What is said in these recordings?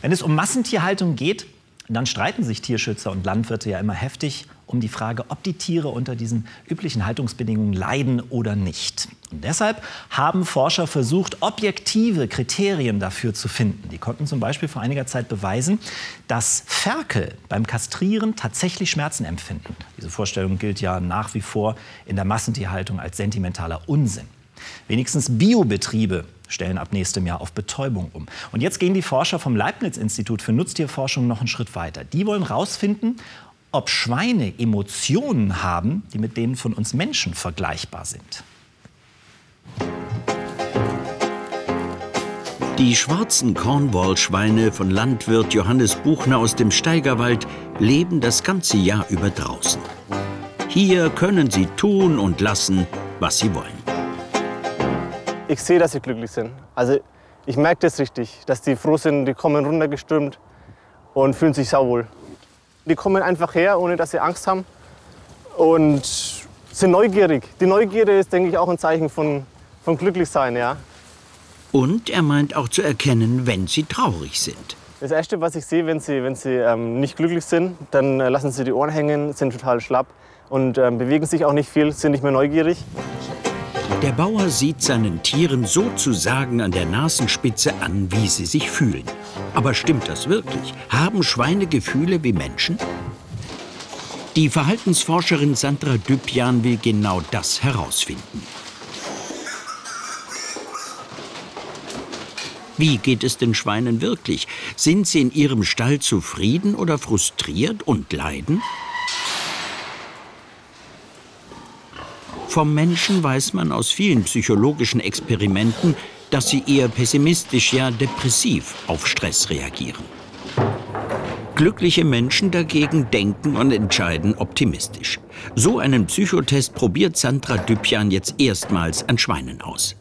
Wenn es um Massentierhaltung geht, dann streiten sich Tierschützer und Landwirte ja immer heftig um die Frage, ob die Tiere unter diesen üblichen Haltungsbedingungen leiden oder nicht. Und deshalb haben Forscher versucht, objektive Kriterien dafür zu finden. Die konnten zum Beispiel vor einiger Zeit beweisen, dass Ferkel beim Kastrieren tatsächlich Schmerzen empfinden. Diese Vorstellung gilt ja nach wie vor in der Massentierhaltung als sentimentaler Unsinn. Wenigstens Biobetriebe stellen ab nächstem Jahr auf Betäubung um. Und jetzt gehen die Forscher vom Leibniz-Institut für Nutztierforschung noch einen Schritt weiter. Die wollen herausfinden, ob Schweine Emotionen haben, die mit denen von uns Menschen vergleichbar sind. Die schwarzen Cornwall-Schweine von Landwirt Johannes Buchner aus dem Steigerwald leben das ganze Jahr über draußen. Hier können sie tun und lassen, was sie wollen ich sehe, dass sie glücklich sind. Also ich merke das richtig, dass die froh sind, die kommen runtergestürmt und fühlen sich sauwohl. Die kommen einfach her, ohne dass sie Angst haben und sind neugierig. Die Neugierde ist, denke ich, auch ein Zeichen von, von Glücklichsein, ja. Und er meint auch zu erkennen, wenn sie traurig sind. Das Erste, was ich sehe, wenn sie, wenn sie ähm, nicht glücklich sind, dann äh, lassen sie die Ohren hängen, sind total schlapp und ähm, bewegen sich auch nicht viel, sind nicht mehr neugierig. Der Bauer sieht seinen Tieren sozusagen an der Nasenspitze an, wie sie sich fühlen. Aber stimmt das wirklich? Haben Schweine Gefühle wie Menschen? Die Verhaltensforscherin Sandra Düpjan will genau das herausfinden. Wie geht es den Schweinen wirklich? Sind sie in ihrem Stall zufrieden oder frustriert und leiden? Vom Menschen weiß man aus vielen psychologischen Experimenten, dass sie eher pessimistisch, ja depressiv auf Stress reagieren. Glückliche Menschen dagegen denken und entscheiden optimistisch. So einen Psychotest probiert Sandra Düpjan jetzt erstmals an Schweinen aus.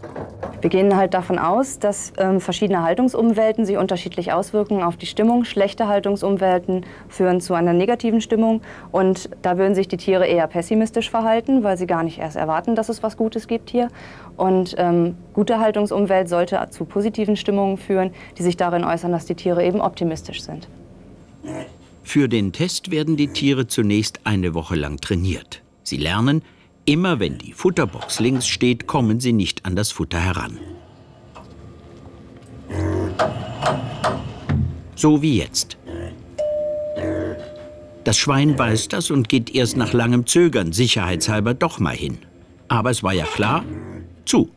Wir gehen halt davon aus, dass ähm, verschiedene Haltungsumwelten sich unterschiedlich auswirken auf die Stimmung. Schlechte Haltungsumwelten führen zu einer negativen Stimmung und da würden sich die Tiere eher pessimistisch verhalten, weil sie gar nicht erst erwarten, dass es was Gutes gibt hier. Und ähm, gute Haltungsumwelt sollte zu positiven Stimmungen führen, die sich darin äußern, dass die Tiere eben optimistisch sind. Für den Test werden die Tiere zunächst eine Woche lang trainiert. Sie lernen, Immer wenn die Futterbox links steht, kommen sie nicht an das Futter heran. So wie jetzt. Das Schwein weiß das und geht erst nach langem Zögern sicherheitshalber doch mal hin. Aber es war ja klar, zu.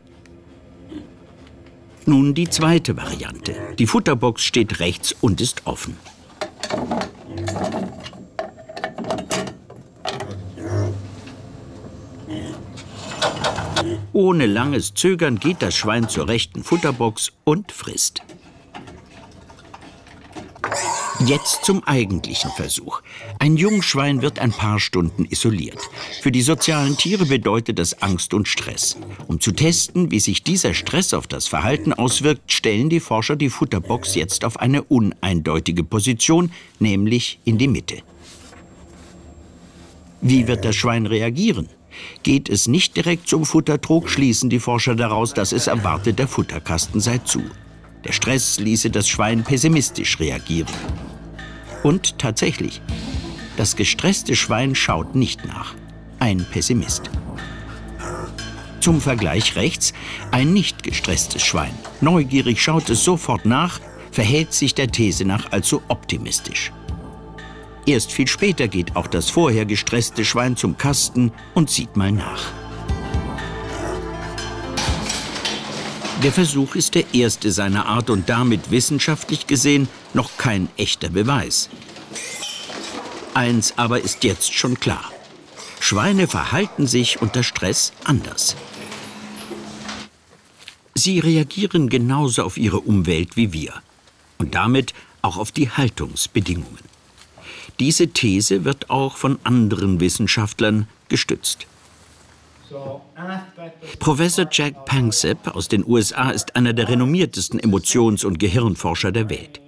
Nun die zweite Variante. Die Futterbox steht rechts und ist offen. Ohne langes Zögern geht das Schwein zur rechten Futterbox und frisst. Jetzt zum eigentlichen Versuch. Ein Jungschwein wird ein paar Stunden isoliert. Für die sozialen Tiere bedeutet das Angst und Stress. Um zu testen, wie sich dieser Stress auf das Verhalten auswirkt, stellen die Forscher die Futterbox jetzt auf eine uneindeutige Position, nämlich in die Mitte. Wie wird das Schwein reagieren? Geht es nicht direkt zum Futtertrog, schließen die Forscher daraus, dass es erwartet, der Futterkasten sei zu. Der Stress ließe das Schwein pessimistisch reagieren. Und tatsächlich, das gestresste Schwein schaut nicht nach. Ein Pessimist. Zum Vergleich rechts ein nicht gestresstes Schwein. Neugierig schaut es sofort nach, verhält sich der These nach also optimistisch. Erst viel später geht auch das vorher gestresste Schwein zum Kasten und sieht mal nach. Der Versuch ist der erste seiner Art und damit wissenschaftlich gesehen noch kein echter Beweis. Eins aber ist jetzt schon klar. Schweine verhalten sich unter Stress anders. Sie reagieren genauso auf ihre Umwelt wie wir und damit auch auf die Haltungsbedingungen. Diese These wird auch von anderen Wissenschaftlern gestützt. Professor Jack Pangsep aus den USA ist einer der renommiertesten Emotions- und Gehirnforscher der Welt.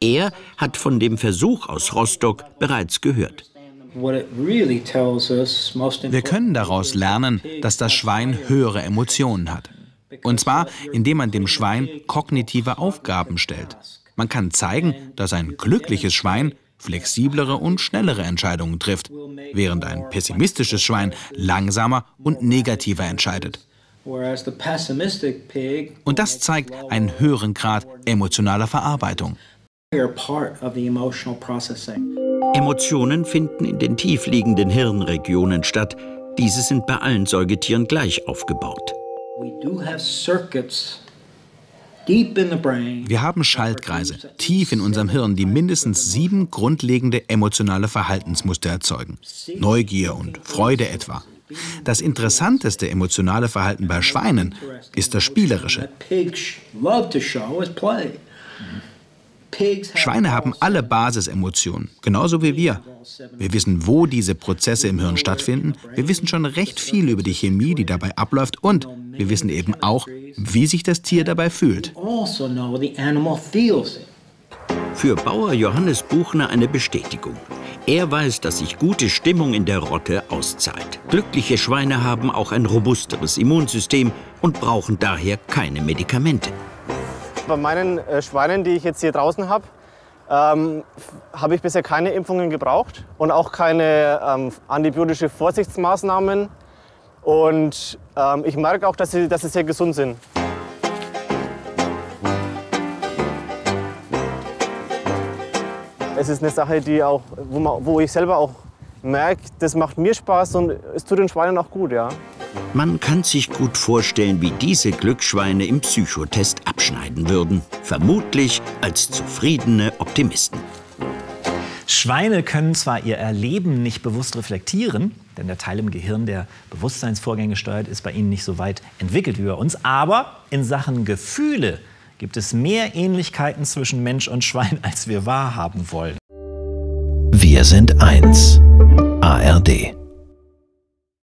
Er hat von dem Versuch aus Rostock bereits gehört. Wir können daraus lernen, dass das Schwein höhere Emotionen hat. Und zwar, indem man dem Schwein kognitive Aufgaben stellt. Man kann zeigen, dass ein glückliches Schwein flexiblere und schnellere Entscheidungen trifft, während ein pessimistisches Schwein langsamer und negativer entscheidet. Und das zeigt einen höheren Grad emotionaler Verarbeitung. Emotionen finden in den tiefliegenden Hirnregionen statt. Diese sind bei allen Säugetieren gleich aufgebaut. Wir haben Schaltkreise tief in unserem Hirn, die mindestens sieben grundlegende emotionale Verhaltensmuster erzeugen. Neugier und Freude etwa. Das interessanteste emotionale Verhalten bei Schweinen ist das spielerische. Schweine haben alle Basisemotionen, genauso wie wir. Wir wissen, wo diese Prozesse im Hirn stattfinden. Wir wissen schon recht viel über die Chemie, die dabei abläuft. Und wir wissen eben auch, wie sich das Tier dabei fühlt. Für Bauer Johannes Buchner eine Bestätigung. Er weiß, dass sich gute Stimmung in der Rotte auszahlt. Glückliche Schweine haben auch ein robusteres Immunsystem und brauchen daher keine Medikamente. Bei meinen äh, Schweinen, die ich jetzt hier draußen habe, ähm, habe ich bisher keine Impfungen gebraucht und auch keine ähm, antibiotische Vorsichtsmaßnahmen. Und ähm, ich merke auch, dass sie, dass sie sehr gesund sind. Es ist eine Sache, die auch, wo, man, wo ich selber auch merke, das macht mir Spaß und es tut den Schweinen auch gut, ja. Man kann sich gut vorstellen, wie diese Glücksschweine im Psychotest abschneiden würden. Vermutlich als zufriedene Optimisten. Schweine können zwar ihr Erleben nicht bewusst reflektieren, denn der Teil im Gehirn, der Bewusstseinsvorgänge steuert, ist bei ihnen nicht so weit entwickelt wie bei uns. Aber in Sachen Gefühle gibt es mehr Ähnlichkeiten zwischen Mensch und Schwein, als wir wahrhaben wollen. Wir sind eins.